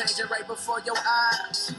I change right before your eyes.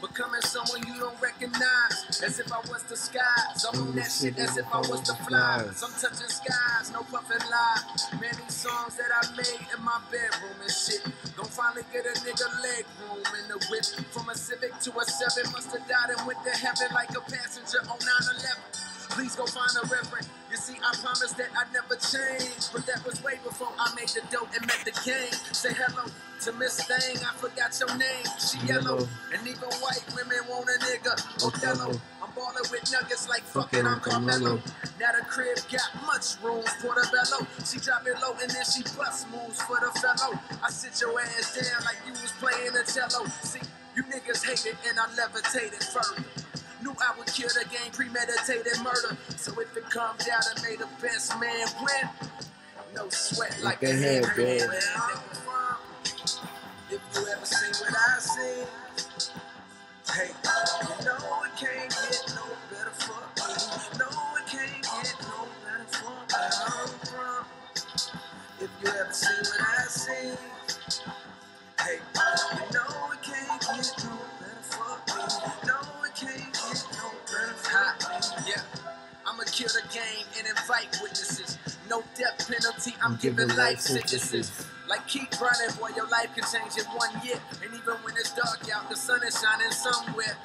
Becoming someone you don't recognize, as if I was the skies. I'm on that shit as if I was the fly. Some touching skies, no puffin' lie. Many songs that I made in my bedroom and shit. Don't finally get a nigga leg room in the whip. From a Civic to a 7, must have died and went to heaven like a passenger on 9 11. Please go find a reverend. You see, I promised that I'd never change, but that was way before I made the dope and met the king. Say hello to Miss Thing, I forgot your name. She yellow, and even white women want a nigga. Othello, I'm ballin' with nuggets like fucking I'm Carmelo. Now the crib got much room for the bellow. She drop it low and then she bust moves for the fellow. I sit your ass down like you was playing a cello. See, you niggas hate it and I levitated further. Knew I would kill the game, premeditated murder. So if it comes down to may the best man win, no sweat like, Like a a headband. Headband. If you ever seen what I seen, hey, you know it can't get no better for me. No, it can't get no better for where I'm from. If you ever seen what I seen, hey, you know it can't get no better for me. No, it can't get no better for me. Yeah. I'ma kill the game and invite witnesses. No death penalty, I'm giving life sentences. Like keep running, boy, your life can change in one year. And even when it's dark out, the sun is shining somewhere.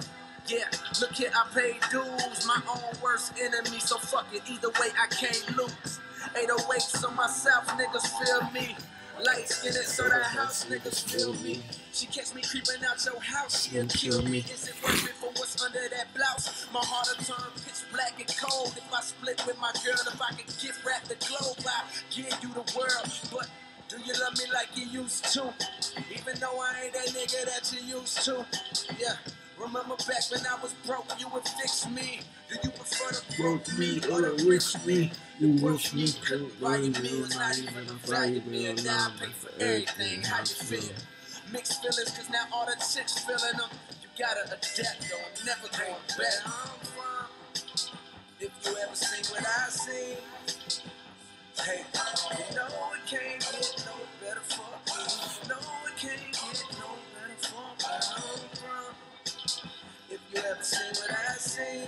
Yeah, look here, I paid dues, my own worst enemy, so fuck it, either way I can't lose. 808s on my south, niggas feel me. Light skin it so that house niggas feel me. She catch me creeping out your house, she'll kill me. Is it worth it for what's under that blouse? My heart will turn pitch black and cold if I split with my girl. If I could gift wrap the globe, I give you the world. But do you love me like you used to? Even though I ain't that nigga that you used to. Yeah. Remember back when I was broke, you would fix me. Do you prefer to Broke me or rich me. You wish me could buy you meals, not even a value meal. Now I pay for everything. How you feel? Mixed feelings, cause now all the chicks feeling them. You gotta adapt, though. I'm never going back. If you ever seen what I seen, hey, you know it can't seen what I seen,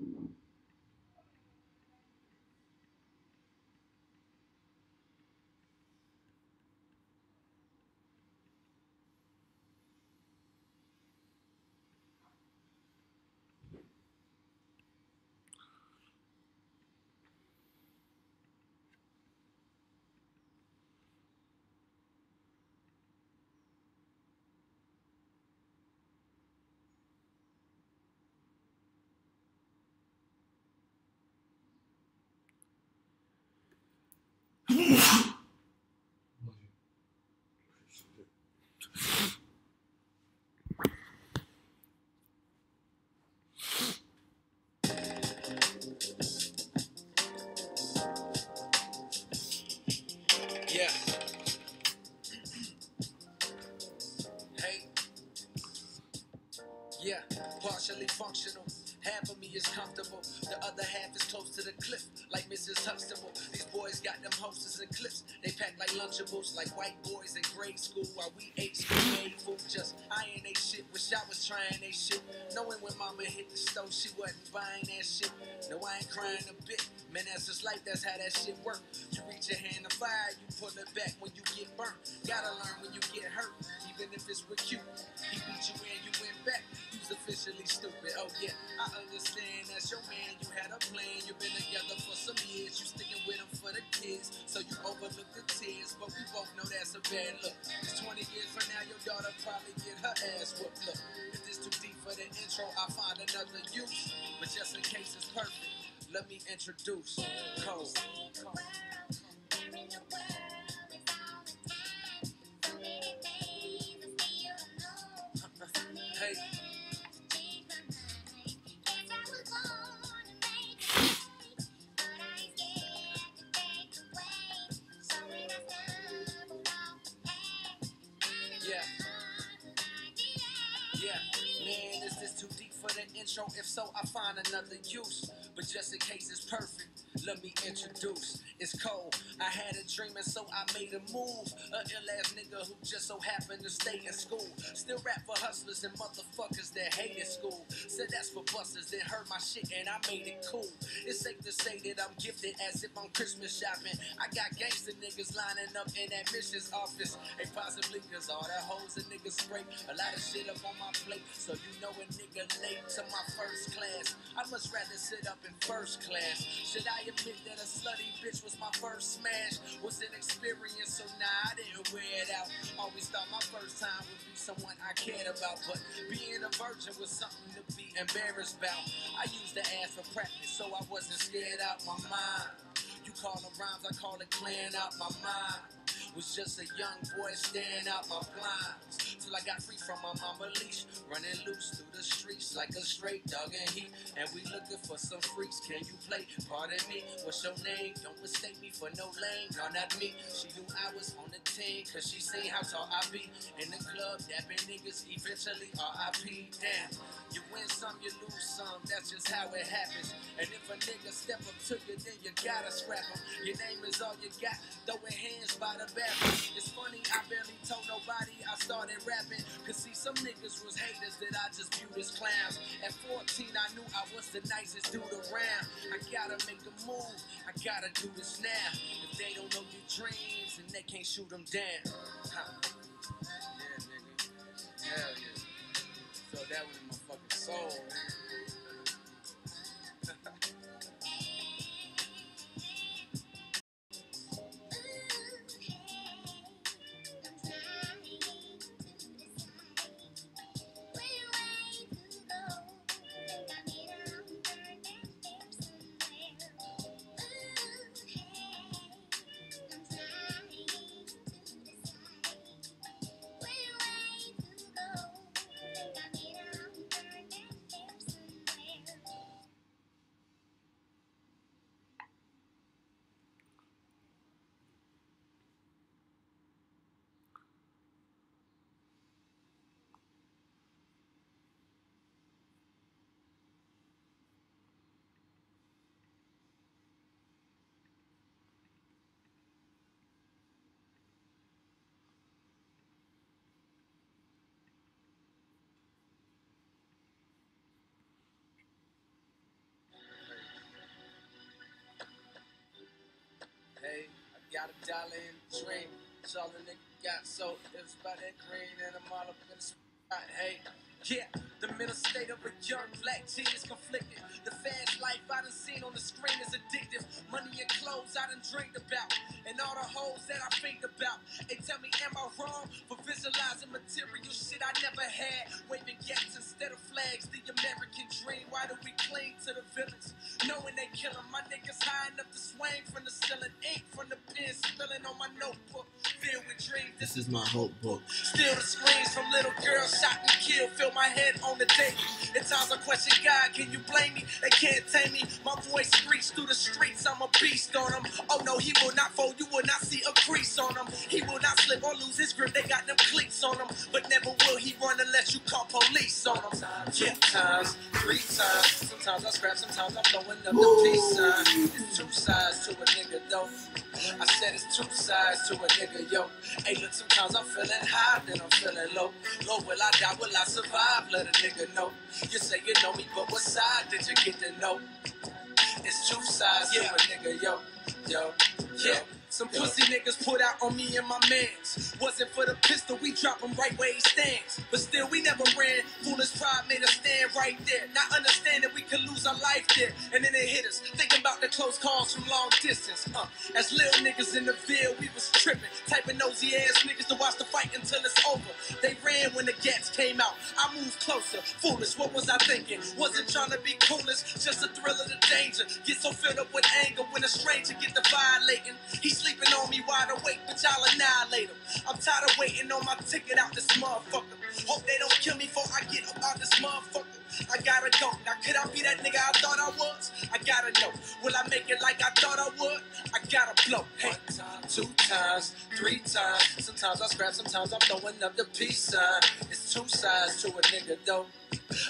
Yeah. Half of me is comfortable. The other half is close to the cliff, like Mrs. Huxtable. These boys got them hostess and clips. They pack like Lunchables, like white boys in grade school while we ate school-made food. Just eyeing they shit. Wish I was trying they shit. Knowing when mama hit the stove, she wasn't buying that shit. No, I ain't crying a bit. Man, that's just life, that's how that shit work. You reach your hand to fire, you pull it back when you get burnt. Gotta learn when you get hurt, even if it's with you. He beat you and you went back. Officially stupid. Oh yeah, I understand. That's your man. You had a plan. You've been together for some years. You sticking with him for the kids, so you overlook the tears. But we both know that's a bad look. It's 20 years from now, your daughter probably get her ass whooped. Look, if this too deep for the intro, I find another use. But just in case it's perfect, let me introduce Cole. Hey. Intro? If so, I find another use. But just in case it's perfect, let me introduce. It's cold. I had a dream and so I made a move. A ill ass nigga who just so happened to stay in school. Still rap for hustlers and motherfuckers that hated school. Said that's for busters that heard my shit and I made it cool. It's safe to say that I'm gifted as if I'm Christmas shopping. I got gangster niggas lining up in that admissions office. Hey, possibly cause all that hoes and niggas spray. A lot of shit up on my plate. So you know a nigga late to my first class. I must rather sit up in first class. Should I admit that a slutty bitch was my first smash? Was an experience, so nah, I didn't wear it out. Always thought my first time would be someone I cared about. But being a virgin was something to be embarrassed about. I used the ass for practice, so I wasn't scared out my mind. You call them rhymes, I call it clearing out my mind. Was just a young boy staring out my blinds till I got free from my mama leash, running loose through the streets like a straight dog in heat. And we looking for some freaks. Can you play? Pardon me. What's your name? Don't mistake me for no lame. No, not me. She knew I was on the team, cause she seen how tall I be in the club. Dapping niggas eventually R.I.P. Damn. You win some, you lose some. That's just how it happens. And if a nigga step up to you, then you gotta scrap him. Your name is all you got. Throwing hands by the It's funny, I barely told nobody I started rapping. Cause see, some niggas was haters that I just viewed as clowns. At 14, I knew I was the nicest dude around. I gotta make a move, I gotta do this now. If they don't know your dreams, and they can't shoot them down. Huh. Yeah, nigga. Hell yeah. So that was in my fucking soul, man. Hey, I got a dollar in the dream. That's all a nigga got. So it's about that green and I'm all up in the spot. Hey, yeah, the mental state of a young black teen is conflicted. The fast life I done seen on the screen is addictive. Money and clothes I done dreamed about. And all the hoes that I think about. They tell me, am I wrong for visualizing material shit I never had? Waving gaps instead of flags. The American dream. Why do we cling to the villains? Knowing they killing my niggas high enough to swing from the ceiling. Ink from the pen spilling on my notebook. Filled with dreams. This is my hope book. Still the screams from little girls shot and killed fill my head on the day. At times I question God, can you blame me? They can't tame me. My voice screams through the streets, I'm a beast on them. Oh no, he will not fold, you will not see a crease on him. He will not slip or lose his grip, they got them cleats on him. But never will he run unless you call police on him. Two times, three times. Sometimes I scrap, sometimes I'm throwing up the peace sign. It's two sides to a nigga though. I said it's two sides to a nigga, yo. Hey, look, sometimes I'm feeling high, then I'm feeling low. Low, will I die? Will I survive? Let a nigga know. You say you know me, but what side did you get to know? It's two sides to a nigga, yo. Yo, yeah. Some pussy niggas put out on me and my mans. Wasn't for the pistol, we drop him right where he stands. But still, we never ran. Foolish pride made us stand right there. Not understanding we could lose our life there. And then it hit us. Thinking about the close calls from long distance. Uh, as little niggas in the field, we was tripping. Typing nosy ass niggas to watch the fight until it's over. They ran when the gats came out. I moved closer. Foolish, what was I thinking? Wasn't trying to be coolest, just a thrill of the danger. Get so filled up with anger when a stranger get the violating. He sleeping on me wide awake, but y'all annihilate him. I'm tired of waiting on my ticket out this motherfucker. Hope they don't kill me before I get about this motherfucker. I gotta go. Now could I be that nigga I thought I was? I gotta know. Will I make it like I thought I would? I gotta blow. Hey, two times, three times. Sometimes I scrap, sometimes I'm throwing up the peace sign. It's two sides to a nigga though.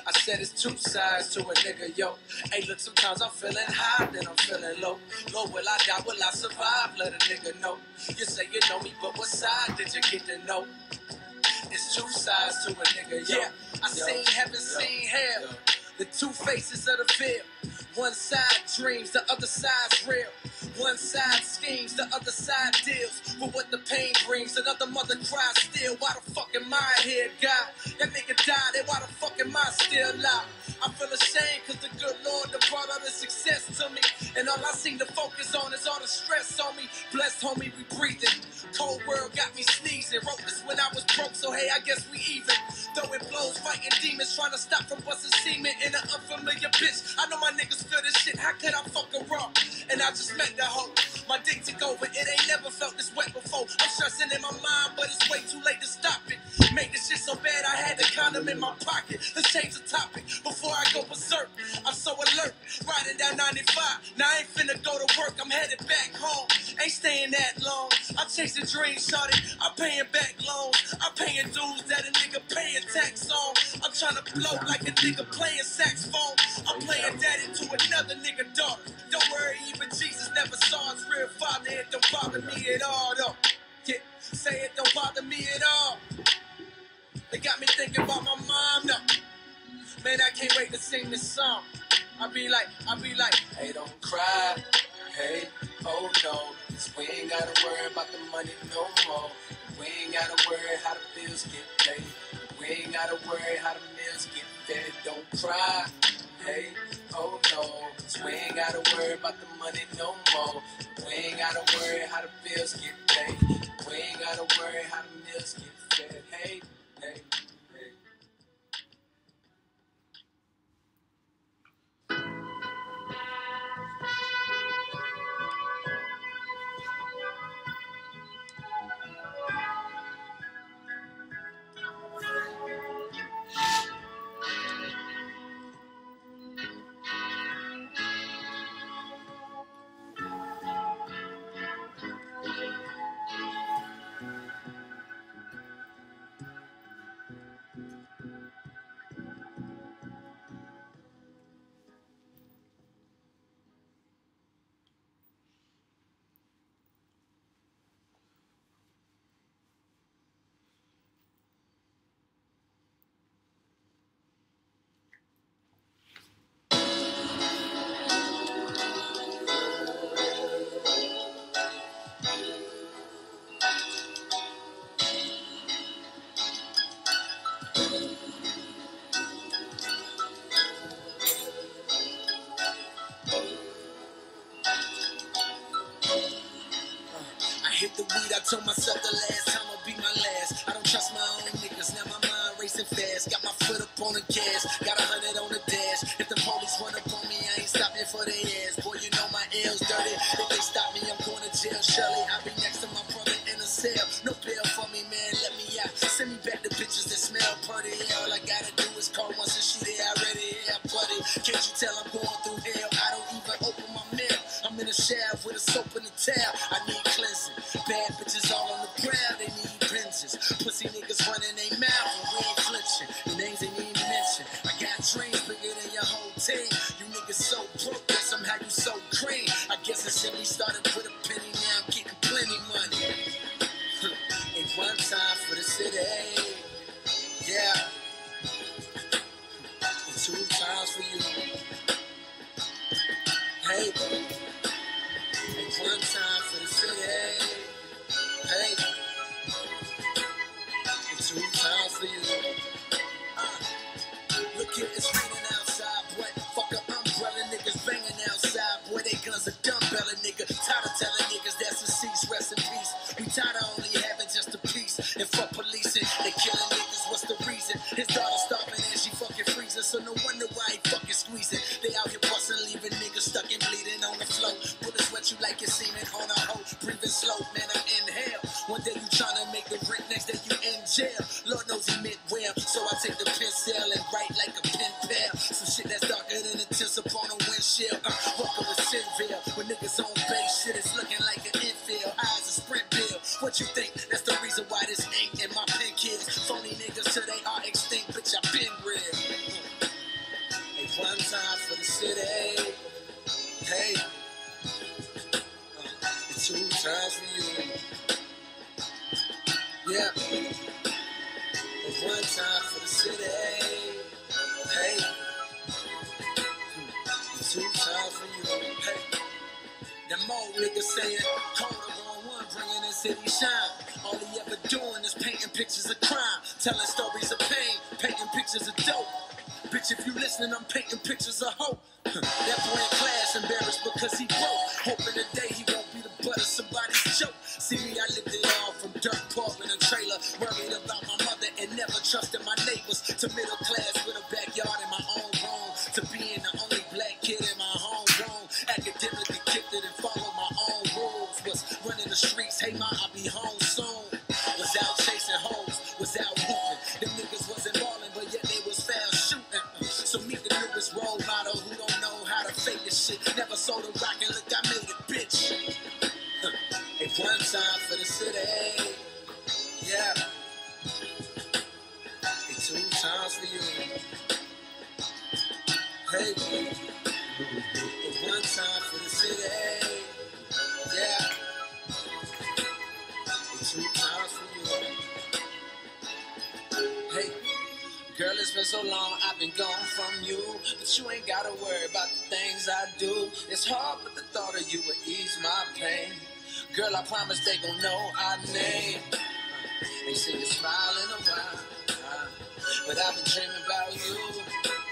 I said it's two sides to a nigga, yo. Hey, look, sometimes I'm feeling high, then I'm feeling low. Low, will I die? Will I survive? Let a nigga know. You say you know me, but what side did you get to know? It's two sides to a nigga, yo. Yeah, I seen heaven, seen hell. The two faces of the veil. One side dreams, the other side's real. One side schemes, the other side deals with what the pain brings. Another mother cries still. Why the fuck am I here, God? That nigga died, and why the fuck am I still alive? I feel ashamed cause the good Lord that brought all the success to me. And all I seem to focus on is all the stress on me. Blessed homie, we breathing. Cold world got me sneezing. Wrote this when I was broke, so hey, I guess we even. Throwing blows, fighting demons, trying to stop from busting semen in an unfamiliar bitch. I know my niggas feel this shit. How could I fuck her up? And I just met the hoe. My dick took over. It ain't never felt this wet before. I'm stressing in my mind, but it's way too late to stop it. Made this shit so bad I had the condom in my pocket. Let's change the topic before I go berserk. I'm so alert, riding down 95. Now I ain't finna go to work. I'm headed back home. Ain't staying that long. I'm chasing dreams, shorty. I'm paying back loans. I'm paying dues that a nigga paying tax on. I'm trying to blow like a nigga playing saxophone. I'm playing that into another nigga daughter. Don't worry, even Jesus never saw his real father. It don't bother me at all, though. Yeah, say it don't bother me at all. They got me thinking about my mom, though. Man, I can't wait to sing this song. I be like, I be like, hey, don't cry. Hey, oh no. Cause we ain't gotta worry about the money no more. We ain't gotta worry how the bills get paid. We ain't gotta worry how to make baby, don't cry. Hey, oh no, cause we ain't gotta worry about the money no more. We ain't gotta worry how the bills get paid. We ain't gotta worry how the meals get fed. Hey, hey. hit the weed, I told myself the last time will be my last. I don't trust my own niggas, now my mind racing fast. Got my foot up on the gas, got a hundred on the so no wonder why I fucking squeezing. They out here today. Yeah. It's two times for you. Hey, boy. One time for the city. Yeah. It's two times for you. Hey. Girl, it's been so long I've been gone from you. But you ain't gotta worry about the things I do. It's hard, but the thought of you would ease my pain. Girl, I promise they gon' know our name. Ain't seen you smile in a while. But I've been dreaming about you.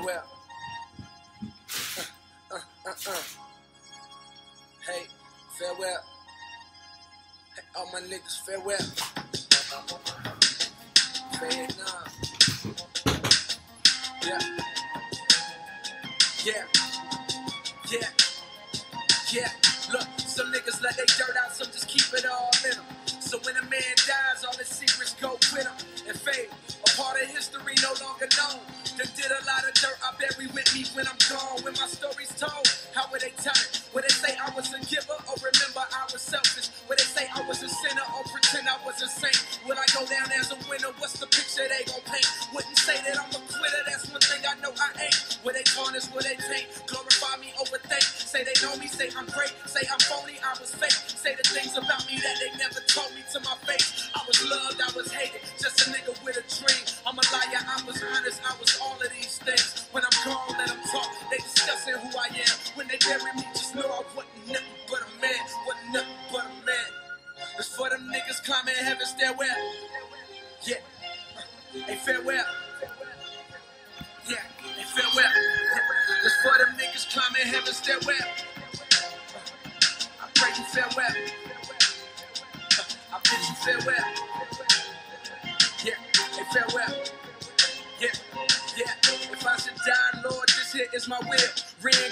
Uh, uh, uh, uh. Hey, farewell. Hey, all my niggas, farewell. Vietnam. Yeah. Yeah. Yeah. Yeah. Look, some niggas let they dirt did a lot of dirt, I bury with me when I'm gone. When my story's told, how would they tell it? Would they say I was a giver or remember I was selfish? Would they say I was a sinner or pretend I was a saint? Will I go down as a winner? What's the picture they gon' paint? Wouldn't say that I'm a quitter, that's one thing I know I ain't. Would they tarnish, would they taint?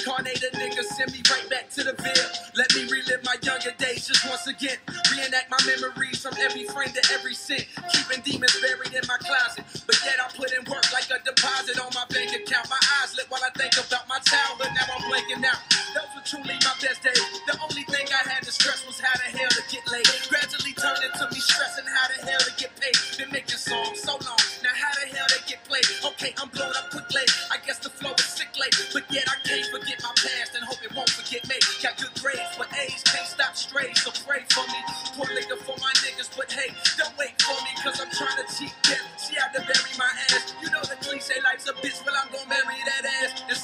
Reincarnated nigga, send me right back to the Ville. Let me relive my younger days just once again. Reenact my memories from every friend to every sin. Keeping demons buried in my closet. But yet I put in work like a deposit on my bank account. My eyes lit while I think about my childhood. Now I'm blanking out. Those were truly my best days. The only thing I had to stress was how the hell to get laid. Gradually turned into me stressing how the hell to get paid. Been making songs so long. Now how the hell they get played? Okay, I'm blowing up quickly. Gonna marry that ass. and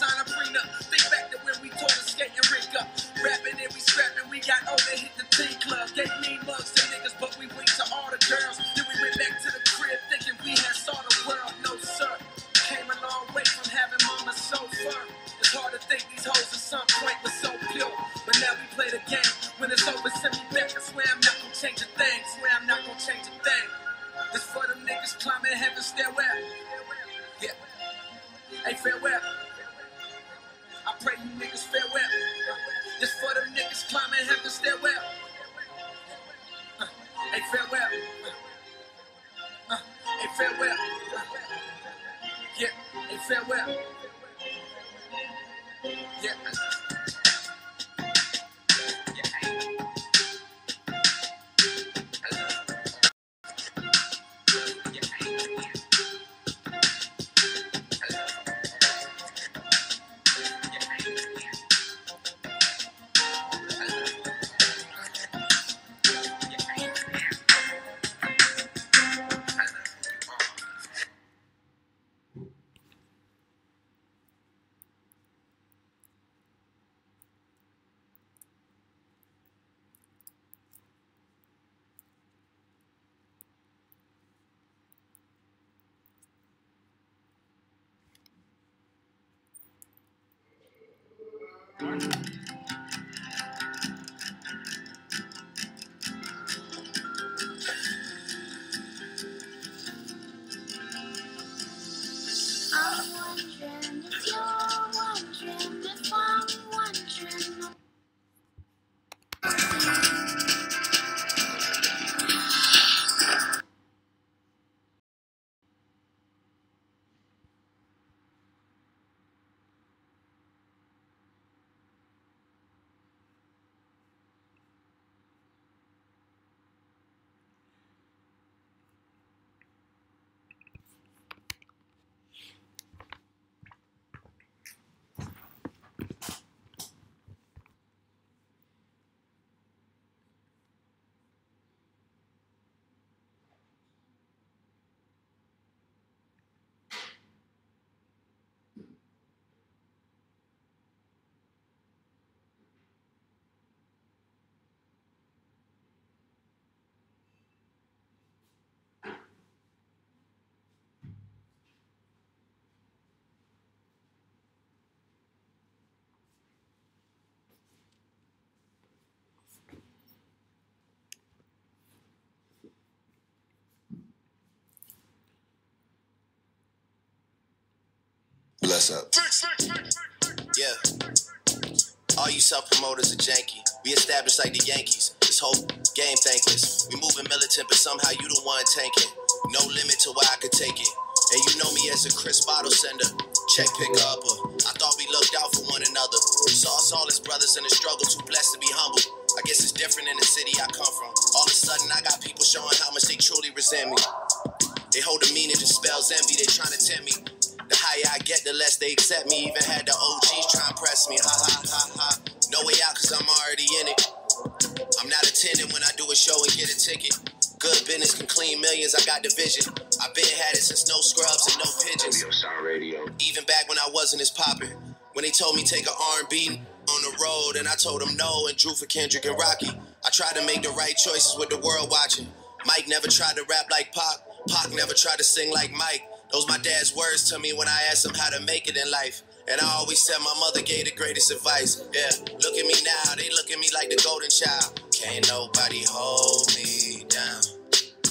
Bless up. Yeah. All you self promoters are janky. We established like the Yankees. This whole game thankless. We moving militant, but somehow you the one tanking. No limit to where I could take it. And you know me as a Chris bottle sender. Check picker upper. Uh, I thought we looked out for one another. Saw us all as brothers in the struggle, too blessed to be humble. I guess it's different in the city I come from. All of a sudden, I got people showing how much they truly resent me. They hold a meaning to spells envy, they trying to tempt me. Higher I get, the less they accept me. Even had the OGs try and press me. Ha ha ha ha. No way out, cause I'm already in it. I'm not attending when I do a show and get a ticket. Good business can clean millions, I got the vision. I've been had it since no scrubs and no pigeons. Even back when I wasn't as poppin'. When they told me take a R&B on the road and I told them no and drew for Kendrick and Rocky. I tried to make the right choices with the world watching. Mike never tried to rap like Pac. Pac never tried to sing like Mike. Those my dad's words to me when I asked him how to make it in life. And I always said my mother gave the greatest advice. Yeah, look at me now, they look at me like the golden child. Can't nobody hold me down.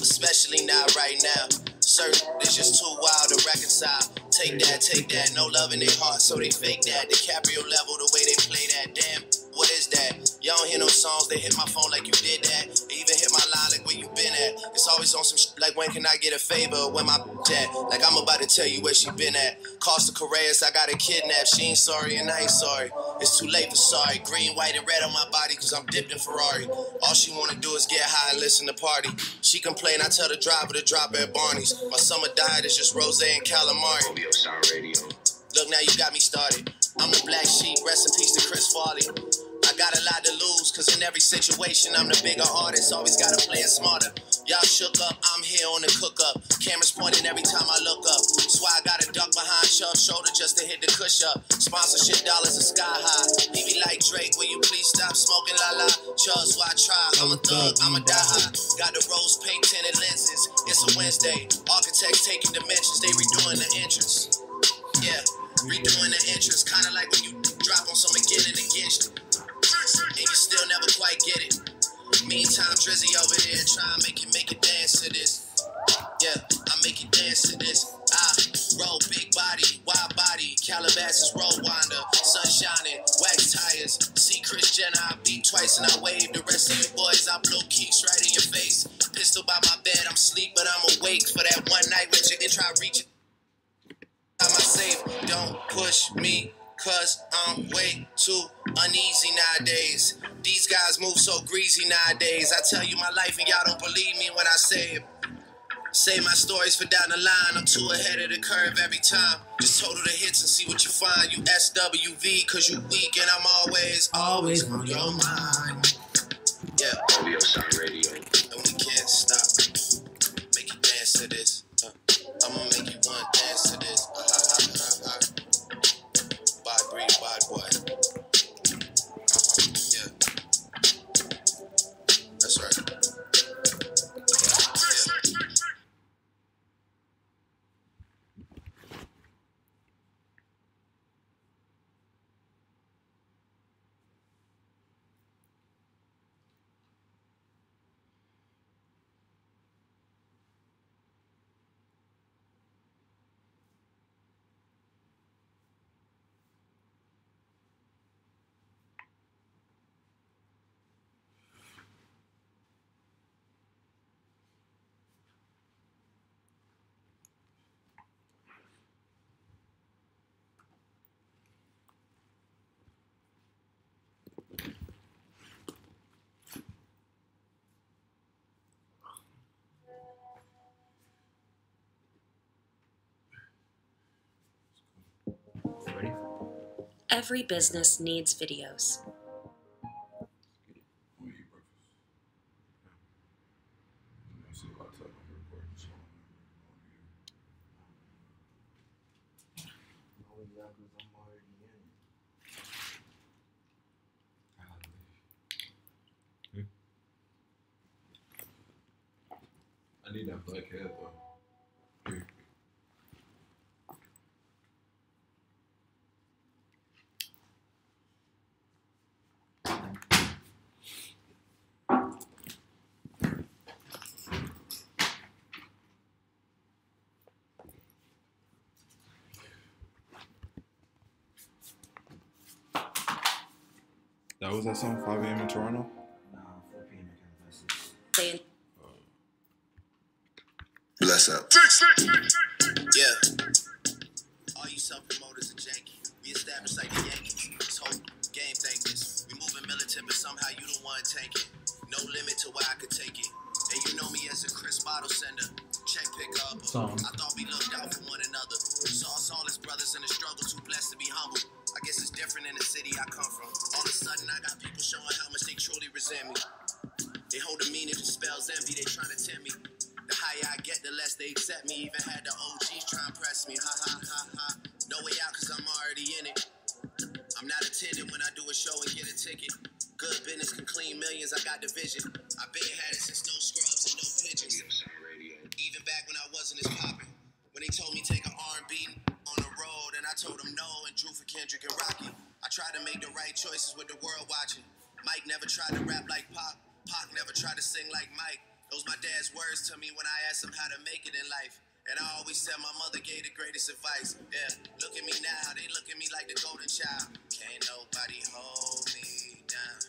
Especially not right now. Certain it's just too wild to reconcile. Take that, take that, no love in their heart, so they fake that. DiCaprio level, the way they play that. Damn, what is that? Y'all don't hear no songs, they hit my phone like you did that. Where you been at. It's always on some sh- like when can I get a favor? When my at? Like I'm about to tell you where she been at. Costa Careyes, I got her kidnapped. She ain't sorry and I ain't sorry. It's too late for sorry. Green, white, and red on my body cause I'm dipped in Ferrari. All she wanna do is get high and listen to party. She complain, I tell the driver to drop her at Barney's. My summer diet is just rose and calamari. Look, now you got me started. I'm the black sheep, rest in peace to Chris Farley. I got a lot to lose, cause in every situation, I'm the bigger artist. Always gotta play it smarter. Y'all shook up, I'm here on the cook up. Cameras pointing every time I look up. That's why I gotta duck behind Chubb's shoulder just to hit the cush up. Sponsorship dollars are sky high. He be like Drake, will you please stop smoking la la? Chubb's why I try. I'm a thug, I'm a die high. Got the rose pink tinted lenses. It's a Wednesday. Architects taking dimensions, they redoing the entrance. Yeah, redoing the entrance, kinda like when you drop on some again and again, still never quite get it. Meantime, Drizzy over there trying to make it make it dance to this. Yeah, I make it dance to this. I roll big body, wide body, Calabasas roll winder, sun shining, wax tires. See Chris Jenner, I beat twice and I wave. The rest of you boys, I blow kicks right in your face. Pistol by my bed, I'm sleep, but I'm awake for that one night when you can try reaching time I save, don't push me, cause I'm way too uneasy nowadays. These guys move so greasy nowadays. I tell you my life and y'all don't believe me when I say it. Say my stories for down the line. I'm too ahead of the curve every time. Just total the hits and see what you find. You SWV, cause you weak and I'm always, always on your mind. Yeah. Every business needs videos. I need that black head though. Here. That was that song 5 a.m. in Toronto? Nah, 4 p.m. at Calabasas. Bless up. Yeah. All you self promoters are janky. We established like the Yankees. This whole game thankless. We moving militant, but somehow you don't want to tank it. No limit to where I could take it. And you know me as a Chris bottle sender. Check pick up. Song. I thought we looked out for one another. Saw us all as brothers in the struggle, too blessed to be humble. I guess it's different in the city I come from. All of a sudden, I got people showing how much they truly resent me. They hold a meaning that spells envy, they trying to tempt me. The higher I get, the less they accept me. Even had the OGs try and press me. Ha ha ha ha. No way out, cause I'm already in it. I'm not attending when I do a show and get a ticket. Good business can clean millions, I got the vision. I been had it since no scrubs and no pigeons. Even back when I wasn't as poppin'. When they told me take an R&B on the road, and I told them no and drew for Kendrick and Rocky. I tried to make the right choices with the world watching. Mike never tried to rap like Pac. Pac never tried to sing like Mike. Those my dad's words to me when I asked him how to make it in life. And I always said my mother gave the greatest advice. Yeah, look at me now, they look at me like the golden child. Can't nobody hold me down.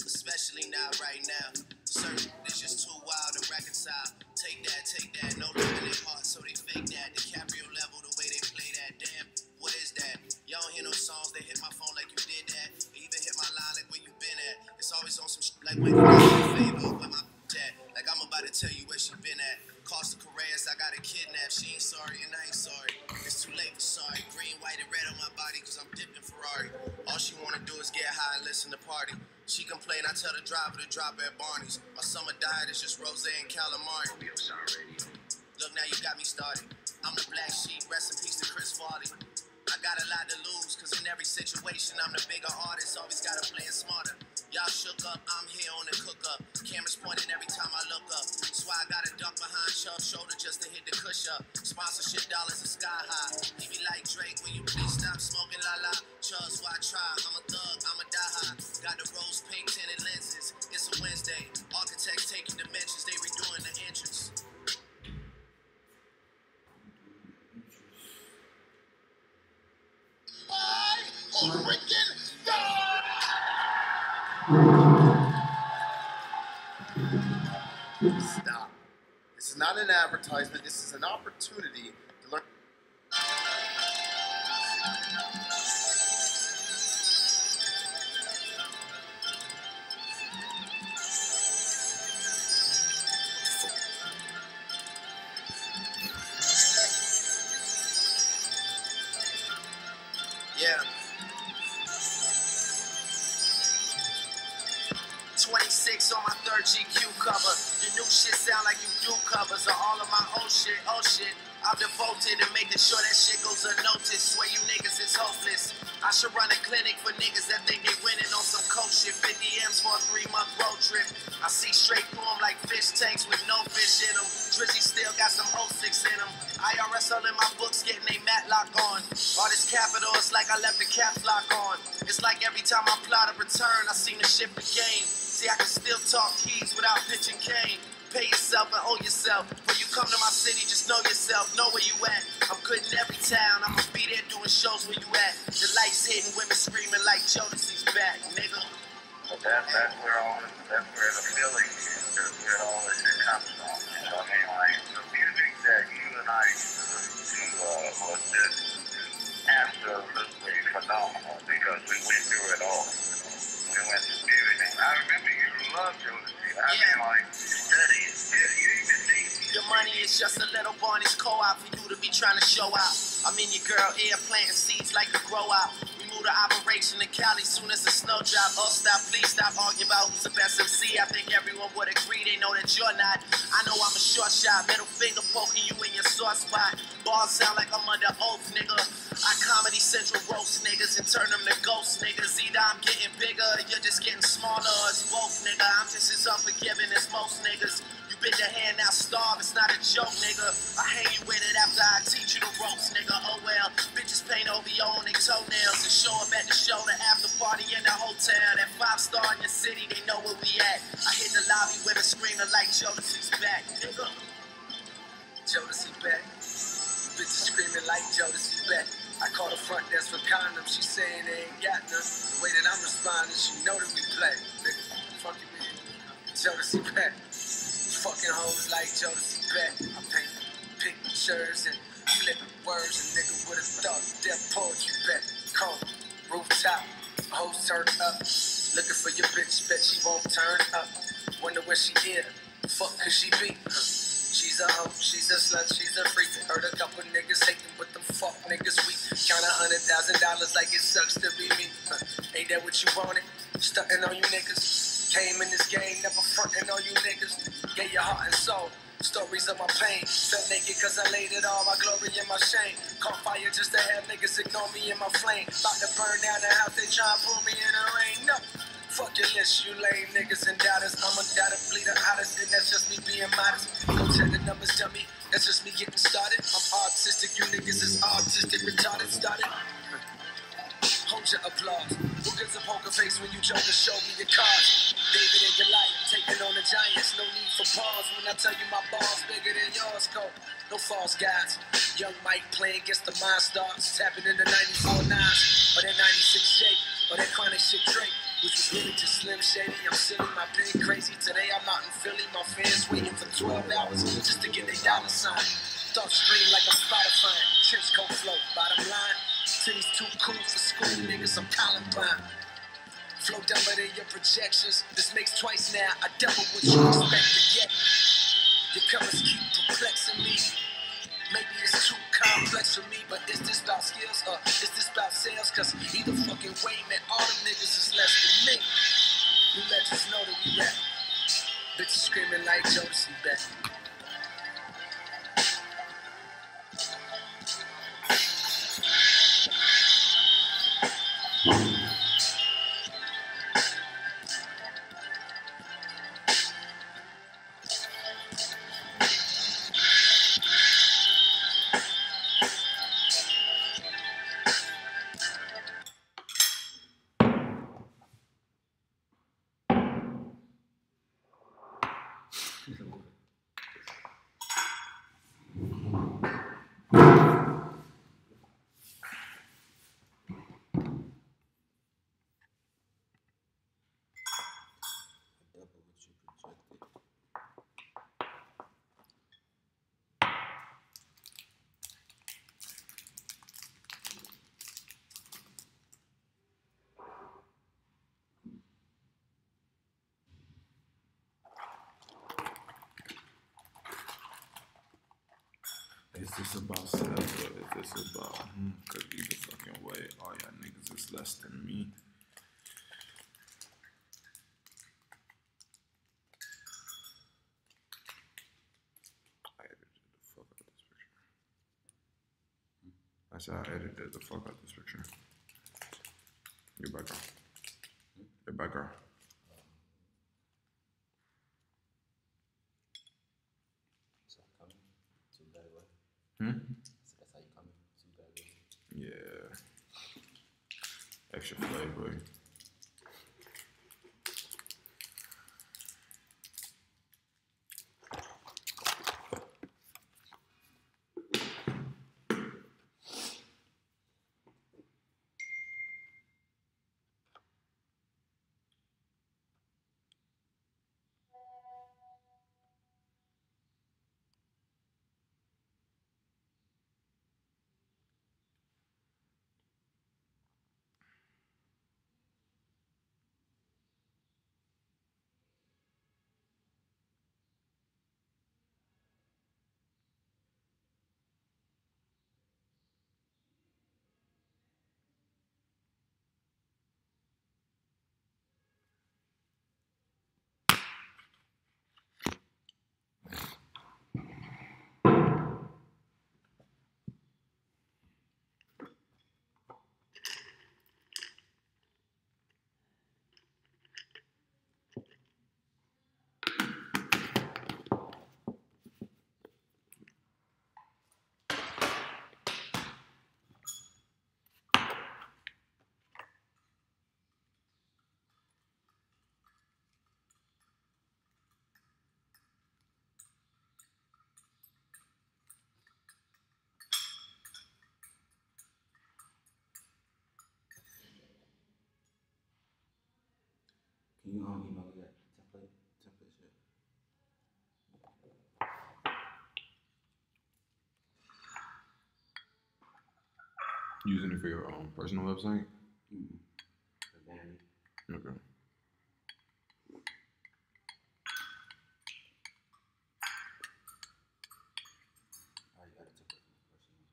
Especially not right now. Certain it's just too wild to reconcile. Take that, take that, no love in their heart, so they fake that. DiCaprio level, the way they play that. Damn, what is that? Y'all don't hear no songs, they hit my phone like you did that. They even hit my line like where you been at. It's always on some shit like when you a favor, where my at. Like I'm about to tell you where she been at. Costa Careyes, I got her kidnap. She ain't sorry and I ain't sorry. It's too late for sorry. Green, white, and red on my body cause I'm dipped in Ferrari. All she wanna do is get high and listen to party. She complain, I tell the driver to drop her at Barney's. My summer diet is just rose and calamari. Look, now you got me started. I'm the black sheep, rest in peace to Chris Farley. I got a lot to lose, cause in every situation I'm the bigger artist, always gotta play it smarter. Y'all shook up, I'm here on the cook up. Cameras pointing every time I look up. That's why I gotta duck behind Chubb's shoulder just to hit the cush up. Sponsorship dollars are sky high. He be like Drake, will you please stop smoking la la? Chubb's why I try, I'm a thug, I'm a die high. Got the rose pink tinted lenses. It's a Wednesday. Architects taking dimensions, Stop. This is not an advertisement. This is an opportunity yourself and owe yourself. When you come to my city, just know yourself, know where you at. I'm good in every town, I'ma be there doing shows where you at. The lights hitting, women screaming like Jodeci's back, nigga. But that, that's where all this, that's where the feeling is. That's where all this shit comes from. You know what I mean? Like the music that you and I used to listen to uh, was just absolutely phenomenal because we went through it all. We went through everything. I remember you loved Jodeci. I mean, like studies. The money is just a little Barney's co-op for you to be trying to show out. I'm in your girl ear planting seeds like you grow out. We move to operation to Cali soon as the snow drop. Oh stop, please stop arguing about who's the best MC. I think everyone would agree they know that you're not. I know I'm a short shot, middle finger poking you in your sore spot. Bars sound like I'm under oath, nigga. I comedy central roast niggas and turn them to ghost niggas. Either I'm getting bigger you're just getting smaller it's both, nigga. I'm just as unforgiving as most niggas. You bit the hand, now starve, it's not a joke, nigga. I hang you with it after I teach you the ropes, nigga. Oh well, bitches paint OVO on their toenails and show up at the show, the after party in the hotel. That five star in your city, they know where we at. I hit the lobby with a screamer like Jodeci's back, nigga. Jodeci back. Bitches screaming like Jodeci back. I call the front desk for condoms. She saying they ain't got none. The way that I'm responding, she know that we play. Nigga, fucking me. Jodeci Beck. Fucking hoes like Jodeci Beck. I paint pictures and flip words. A nigga would have thought. Death poetry bet. Call rooftop. Hoes turn up. Looking for your bitch. Bet she won't turn up. Wonder where she is. Fuck could she be? She's a hoe, she's a slut, she's a freak. Heard a couple niggas hating, but them fuck niggas weak. Count a hundred thousand dollars like it sucks to be me. Ain't that what you wanted? Stunting on you niggas. Came in this game, never fronting on you niggas. Gave your heart and soul. Stories of my pain. Felt naked cause I laid it all, my glory and my shame. Caught fire just to have niggas ignore me in my flame. About to burn down the house, they try and pull me in the rain. No. Fuck your list, you lame niggas and doubters. I'm undoubtedly the hottest, and that's just me being modest. Don't check the numbers, dummy. That's just me getting started. I'm artistic, you niggas is artistic, retarded. Started. Hold your applause. Who gives a poker face when you joke and show me your cards? David and Goliath taking on the giants. No need for pause when I tell you my balls bigger than yours. Go. No false guys. Young Mike playing against the Monstars. Tapping in the 94 nines. Or that 96 J. Or that chronic shit Drake. Which was really just Slim Shady. I'm silly, my pen crazy. Today I'm out in Philly. My fans waiting for 12 hours just to get their dollar sign. Thoughts stream like I'm Spotify. Trench coat flow. Bottom line. City's too cool for school niggas. I'm Columbine. Flow dumber than your projections. This makes twice now. I double what you expected. Yet your colors keep perplexing me. Maybe it's too complex for me, but is this about skills or is this about sales? Cause either fucking way, man, all them niggas is less than me. New legends know that we rap. Bitches screaming like Jodeci Beck. I edited the fuck out this picture. Your background. Your background. Can you um email template template shit? Using it for your own personal website? Mm-hmm. Okay. I already got a template for my personal.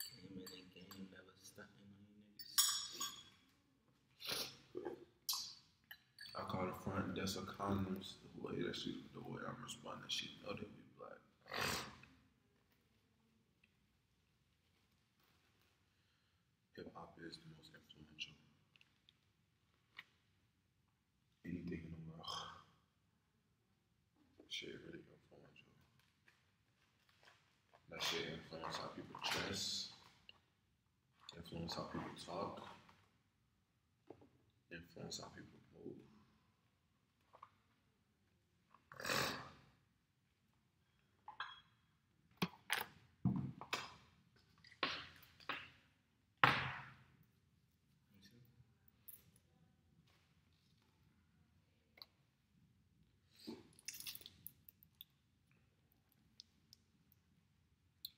Came in the game, never stunting on you niggas. I call the front desk of condoms the way the way I'm responding. She know that we black. Hip hop is the most influential. Anything in the world. Shit really influential. That shit influence how people dress. Influence how people talk. Influence how people move.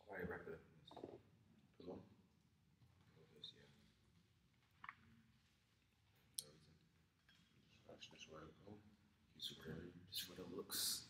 Why you wrap it up? Come on. Focus, yeah. Everything. That's where I go. Just what it looks.